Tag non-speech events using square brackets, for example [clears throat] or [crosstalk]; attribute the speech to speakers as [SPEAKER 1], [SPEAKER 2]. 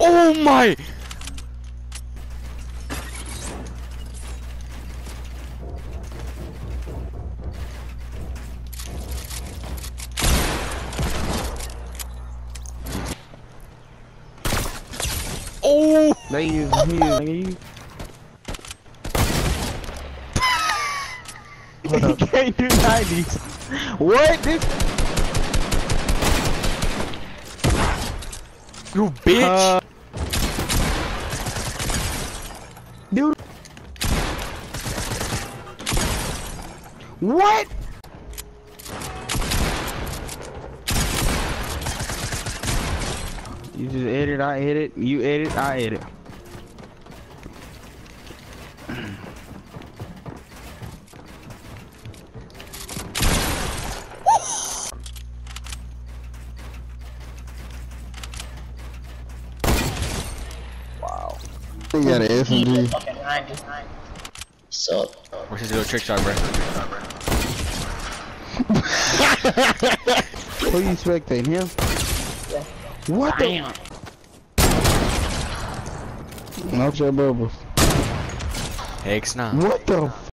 [SPEAKER 1] Oh my! Oh!
[SPEAKER 2] They use he is. You. Can't do 90s. What? This
[SPEAKER 1] You bitch!
[SPEAKER 2] Uh, dude. What? You just edit, I edit. You edit, I edit. [clears throat]
[SPEAKER 3] He got an SMG.
[SPEAKER 4] Fucking 90. So,
[SPEAKER 1] Where's his little trick shot, bro? [laughs]
[SPEAKER 2] Who you spectating him? What the?
[SPEAKER 4] damn.
[SPEAKER 3] Not your bubbles.
[SPEAKER 1] Hex nah.
[SPEAKER 2] What the?